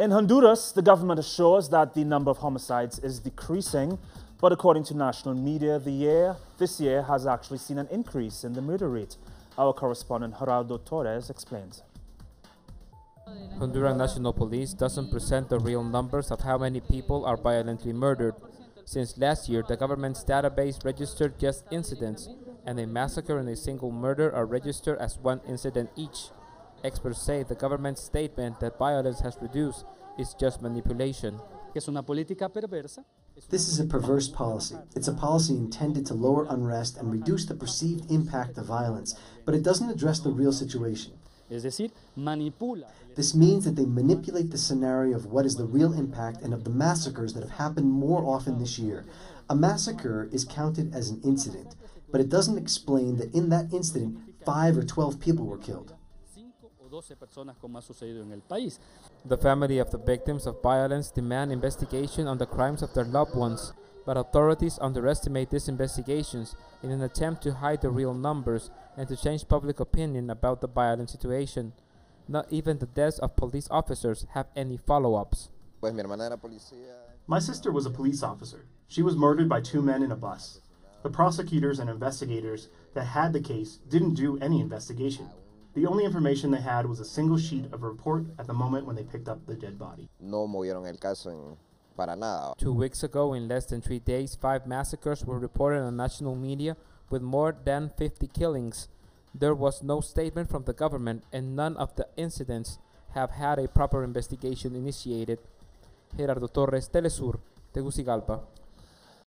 In Honduras, the government assures that the number of homicides is decreasing, but according to national media, the year this year has actually seen an increase in the murder rate. Our correspondent Gerardo Torres explains. Honduran National Police doesn't present the real numbers of how many people are violently murdered. Since last year, the government's database registered just incidents, and a massacre and a single murder are registered as one incident each. Experts say the government's statement that violence has reduced is just manipulation. Es una política perversa. This is a perverse policy. It's a policy intended to lower unrest and reduce the perceived impact of violence, but it doesn't address the real situation. Es decir, manipula. This means that they manipulate the scenario of what is the real impact and of the massacres that have happened more often this year. A massacre is counted as an incident, but it doesn't explain that in that incident, 5 or 12 people were killed. Cinco o doce personas como ha sucedido en el país. The family of the victims of violence demand investigation on the crimes of their loved ones, but authorities underestimate these investigations in an attempt to hide the real numbers and to change public opinion about the violent situation. Not even the deaths of police officers have any follow ups. Pues mi hermana era policía. My sister was a police officer. She was murdered by two men in a bus. The prosecutors and investigators that had the case didn't do any investigation. The only information they had was a single sheet of a report at the moment when they picked up the dead body. No movieron el caso en, para nada. Two weeks ago, in less than three days, five massacres were reported on national media with more than 50 killings. There was no statement from the government, and none of the incidents have had a proper investigation initiated. Gerardo Torres, Telesur, Tegucigalpa.